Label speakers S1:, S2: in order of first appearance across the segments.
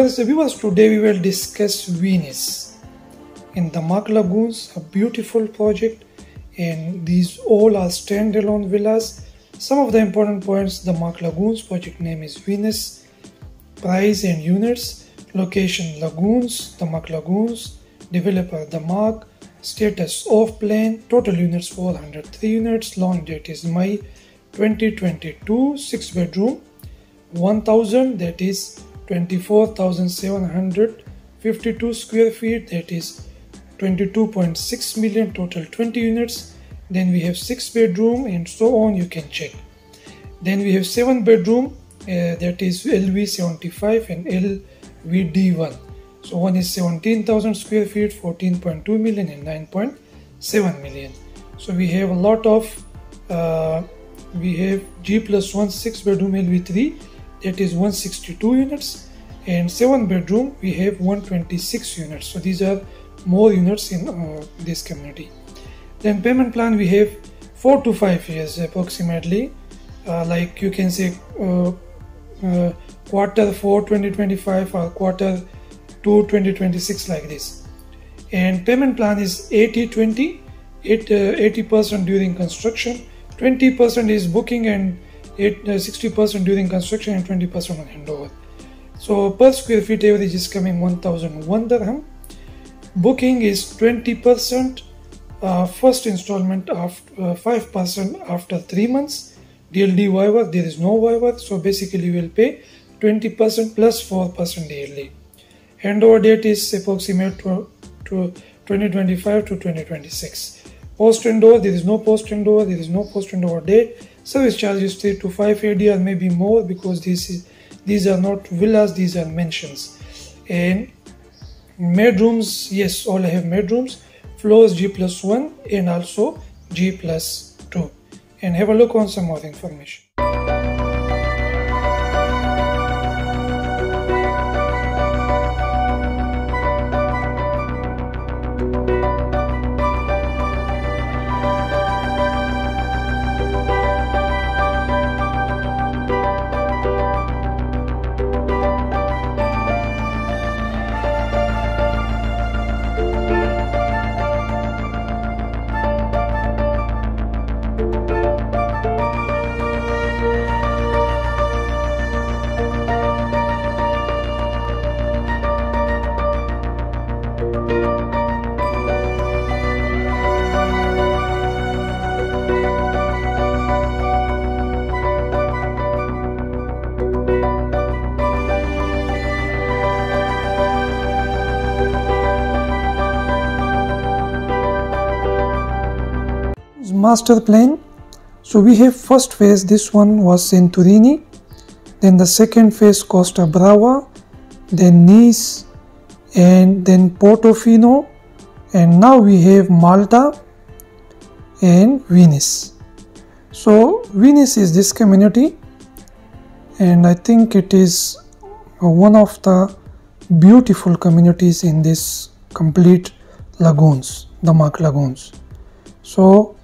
S1: viewers, viewers today we will discuss Venice in Damac Lagoons, a beautiful project and these all are standalone villas. Some of the important points, Damac Lagoons project name is Venice, price and units, location Lagoons, Damac Lagoons, developer Damac, status off plan, total units 403 units, launch date is May 2022, 6 bedroom, 1000 that is 24,752 square feet that is 22.6 million total 20 units. Then we have 6 bedroom and so on you can check. Then we have 7 bedroom uh, that is LV75 and LVD1 so one is 17,000 square feet 14.2 million and 9.7 million. So we have a lot of uh, we have G plus 1 6 bedroom LV3 that is 162 units and 7 bedroom we have 126 units. So these are more units in uh, this community. Then payment plan we have 4 to 5 years approximately. Uh, like you can say uh, uh quarter 4 2025 or quarter 2 2026 like this. And payment plan is 80 20 80 uh, percent during construction 20 percent is booking and 60% uh, during construction and 20% on handover. So per square feet average is coming 1001 dirham. Booking is 20% uh, first installment of uh, 5% after 3 months. DLD waiver, there is no waiver, so basically you will pay 20% plus 4% yearly. Handover date is approximate to, to 2025 to 2026. Post handover, there is no post handover, there is no post handover date Service charges 3 to 5 ADR, maybe more because this is these are not villas, these are mansions. And bedrooms, yes, all i have bedrooms. Floors G plus 1 and also G plus 2. And have a look on some more information. Master plan so we have first phase this one was Santorini then the second phase Costa Brava. Then Nice and then Portofino. And now we have Malta and Venice. So Venice is this community. And I think it is one of the beautiful communities in this complete lagoons Damac lagoons. So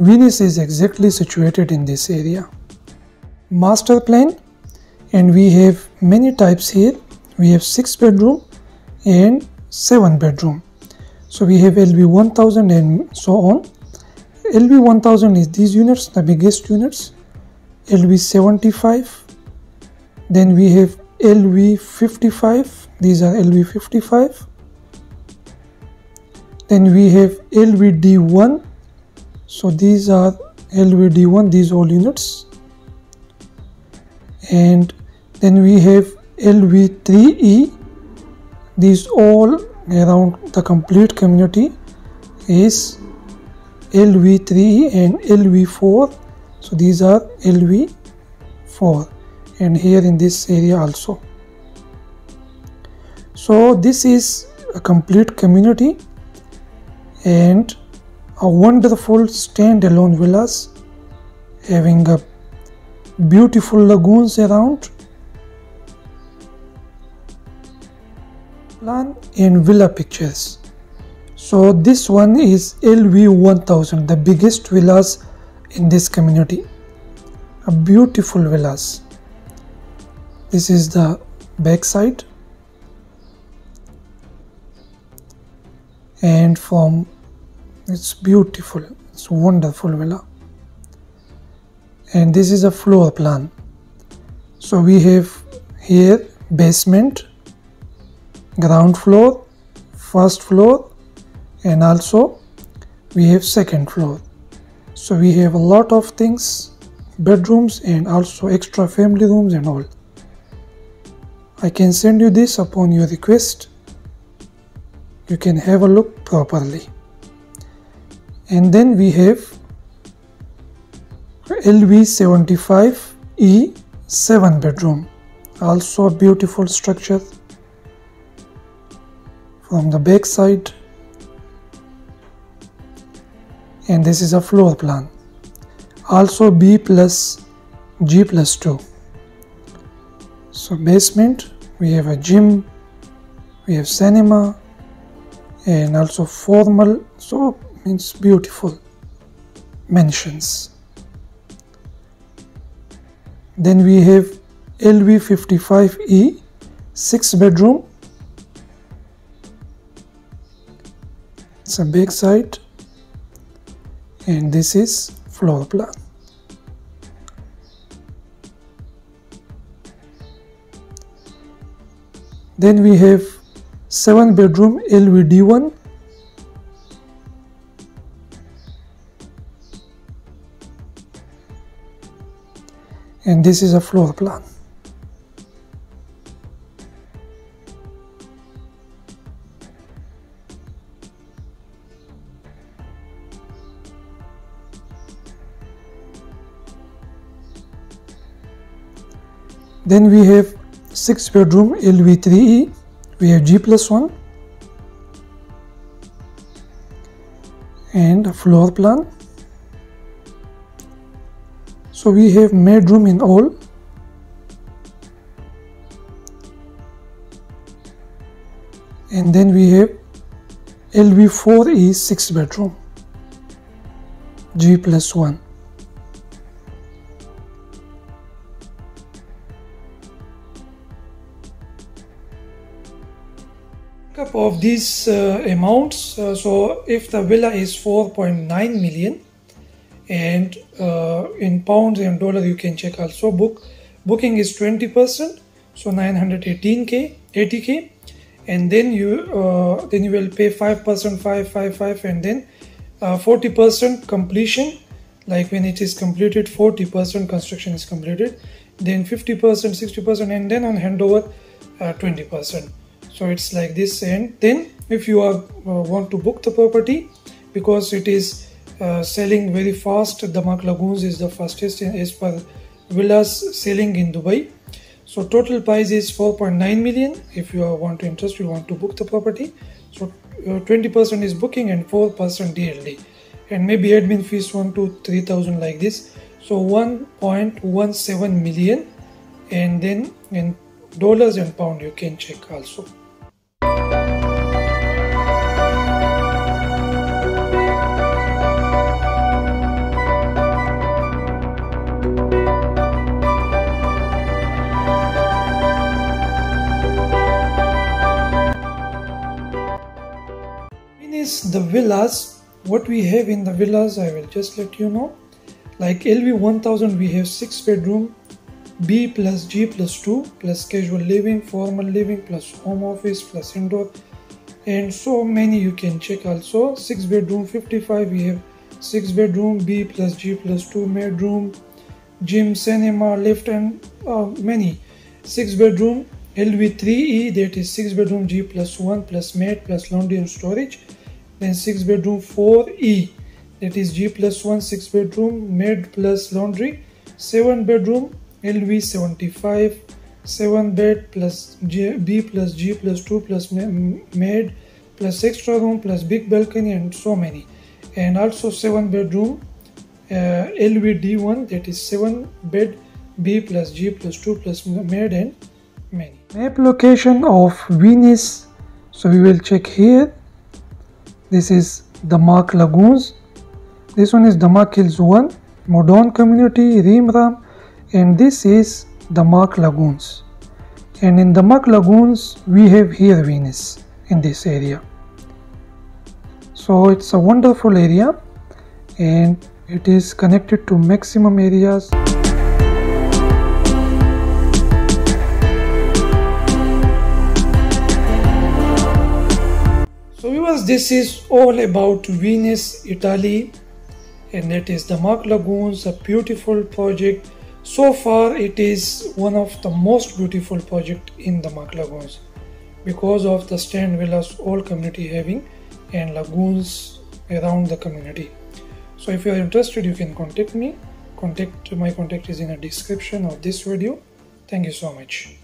S1: Venice is exactly situated in this area. Master plan and we have many types here. We have 6 bedroom and 7 bedroom. So we have LV 1000 and so on. LV 1000 is these units, the biggest units. LV 75. Then we have LV 55. These are LV 55. Then we have LVD1 so these are LVD1 these all units. And then we have LV3E these all around the complete community is LV3E and LV4 so these are LV4 and here in this area also. So this is a complete community and a wonderful standalone villas having a beautiful lagoons around. Plan and villa pictures. So this one is LV1000, the biggest villas in this community. A beautiful villas. This is the back side. And from it's beautiful. It's wonderful villa and this is a floor plan. So we have here basement ground floor first floor and also we have second floor. So we have a lot of things bedrooms and also extra family rooms and all. I can send you this upon your request. You can have a look properly and then we have LV75E 7 bedroom. Also a beautiful structure from the back side. And this is a floor plan. Also B plus G plus 2 so basement we have a gym we have cinema and also formal so means beautiful mansions. Then we have LV55E 6 bedroom. It's a back side and this is floor plan. Then we have 7 bedroom LVD1 and this is a floor plan. Then we have 6 bedroom LV3E we have G plus 1 and a floor plan so we have made room in all. And then we have LV4 is 6 bedroom. G plus 1 Cup of these uh, amounts uh, so if the villa is 4.9 million and uh, in pounds and dollar you can check also. Book booking is 20 percent so 918k 80k and then you uh, then you will pay 5 percent 5 5 5 and then uh, 40 percent completion. Like when it is completed 40 percent construction is completed then 50 percent 60 percent and then on handover uh, 20 percent. So it's like this. And then if you are uh, want to book the property because it is uh, selling very fast. Damac Lagoons is the fastest as per villas selling in Dubai. So total price is 4.9 million. If you want to interest, you want to book the property. So 20% uh, is booking and 4% DLD. And maybe admin fees 1 to 3000 like this. So 1.17 million and then in dollars and pound you can check also. The villas what we have in the villas i will just let you know. Like lv 1000 we have six bedroom b plus g plus 2 plus casual living formal living plus home office plus indoor and so many you can check also. Six bedroom 55 we have six bedroom b plus g plus 2 bedroom gym cinema lift and uh, many. Six bedroom lv3e that is six bedroom g plus 1 plus maid plus laundry and storage then 6 bedroom 4e that is g plus 1 6 bedroom maid plus laundry. 7 bedroom lv 75 7 bed plus G, b plus g plus 2 plus maid plus extra room plus big balcony and so many. And also 7 bedroom uh, lvd1 that is 7 bed b plus g plus 2 plus maid and many. Map location of venice. So we will check here this is Damac Lagoons. This one is Damac Hills 1, Mudon Community, Remraam, and this is Damac Lagoons. And in Damac Lagoons, we have here Venice in this area. so it's a wonderful area and it is connected to maximum areas this is all about Venice Italy and that is Damac Lagoons a beautiful project. So far it is one of the most beautiful project in Damac Lagoons because of the stand villas all community having and lagoons around the community. So if you are interested you can contact me. Contact my contact is in the description of this video. Thank you so much